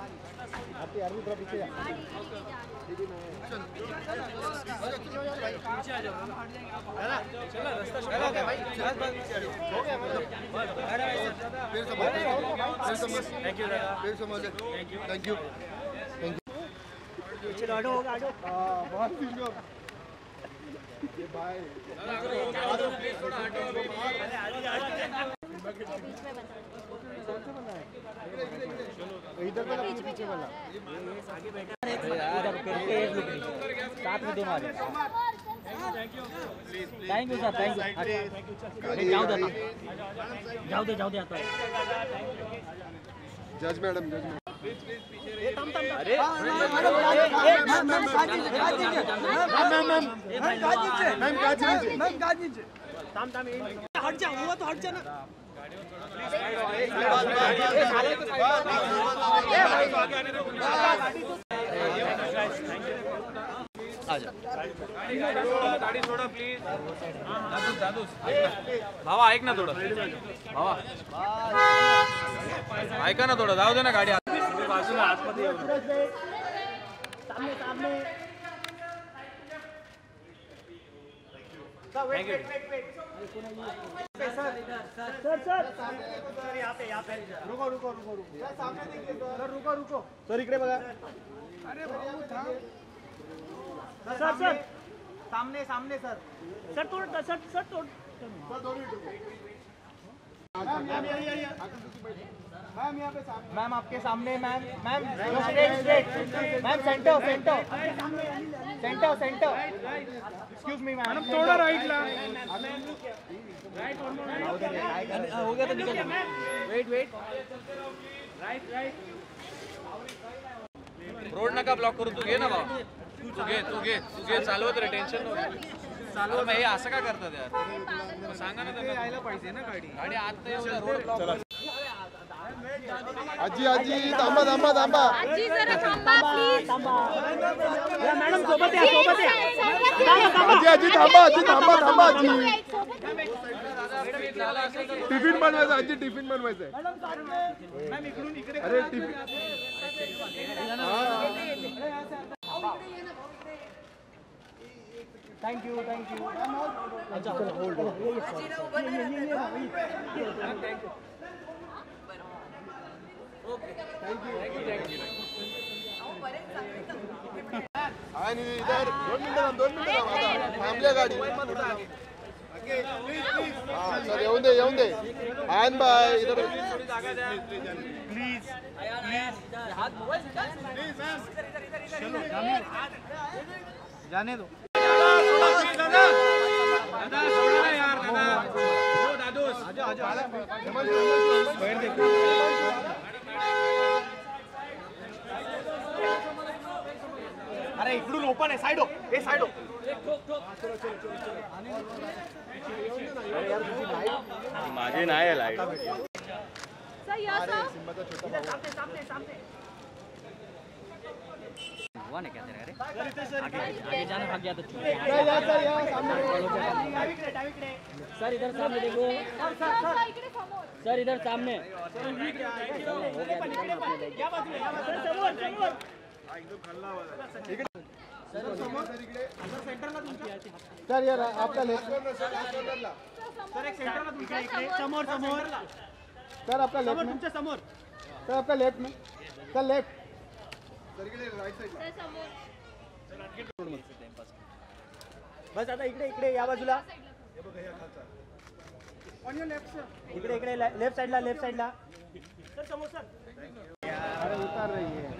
आरती आरती थोड़ा पीछे जा थैंक यू होगा आडो। बहुत इधर वाला साथ में दो मारे thank you sir thank you जाओ दे जाओ दे जाओ दे आता जज मैडम जज मैम काज लीजिए हट जा हुआ तो हट जा भावा ऐक ना थोडं. भावा. ऐका ना थोडं. जाऊ दे ना गाडी. बाजूला आतमध्ये सामने सामने सर सर सर यहाँ पे यहाँ पे। रुको रुको रुको रुको। सामने देखिए सर रुको रुको। सर इकडे बघा सर सर सामने सामने सर सर थोडं सर सर थोडं मैम यहाँ पे सामने मैम आपके सामने ma'am ma'am straight straight ma'am centre centre centre centre excuse me ma'am थोड़ा राइट ला हो गया तो निकल वेट वेट रोड नका ब्लॉक करू तू घे ना भावा तू घे तू घे तू घे चालवत रे टेन्शन नको चालवत हे असं का करतात यार? सांगा ना त्यांना. यायला पाहिजे ना गाडी. गाडी आता येऊ रोड ब्लॉक आजी आजी थांबा थांबा थांबा. आजी जरा थांबा प्लीज मॅडम सोबत या सोबत या. आजी आजी थांबा आजी थांबा थांबा आजी टिफिन बनवायचं आजी टिफिन बनवायचंय मॅम इकडून इकडे अरे टिफ़िन थँक्यू थँक्यू आणि इधर दोन मिनिटं थांब, दोन मिनिटं थांब आता थांबल्या गाडी हा चल येऊन दे येऊन दे आयन बाय इधर जाने दो दादा। सोडा ना यार दादा। हो दादूस। अरे इकडून ओपन आहे साईड हो. ए साईड हो. माझी नाही लाईट सर या सर हुआ ना क्या तेरा अरे आगे आगे जाना भाग गया तो छूट सर इधर सामने देखो। सर इधर सामने सर यार आपका लेफ़्ट सर एक सेंटरला तुमच्या इकडे. समोर समोर। सर आपका लेफ़्ट में। तुमच्या समोर. सर आपका लेफ़्ट में। Sir left. बस आता इकडे इकडे या बाजूला. इकडे इकडे लेफ्ट साइडला लेफ्ट साइडला सर समोर सर अरे उतार रही है